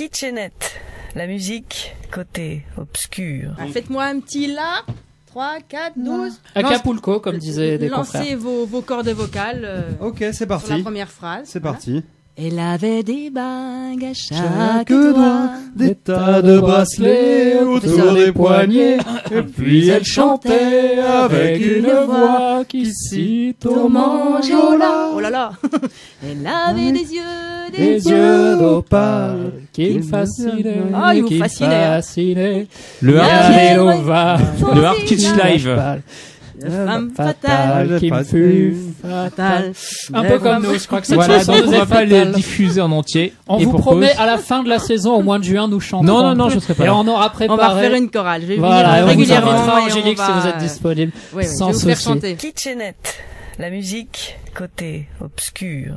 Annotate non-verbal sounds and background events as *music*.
Kitchenette, la musique côté obscur. Ah, Faites-moi un petit la. 3, 4, 12. Acapulco, comme disaient des confrères. Lancez vos, vos cordes vocales euh, Ok, c'est sur la parti. première phrase. C'est Voilà. parti. Elle avait des bagues à chaque, doigt. doigt, des tas de bracelets autour des poignets. Et puis elle chantait avec une voix qui cite Au manjola. Oh là là. *laughs* Elle avait des yeux, des, des yeux d'opale qui me fascinaient, Ah, il vous fascinaient. Le Yeah. Nova, le Art Kitsch Live. La femme fatale qui me Fatale. fut Fatale. un peu comme nous, je crois que cette Voilà, chanson on va pas les diffuser en entier. On vous promet à la fin de la saison, au mois de juin, nous chanterons. Non, non, non, je serai pas Et on aura préparé. On va refaire une chorale. Je vais Voilà, et venir on vous régulièrement. on Angélique, si va- vous êtes disponible. Sans je vais vous faire souci. chanter. Kitchenette, la musique côté obscur.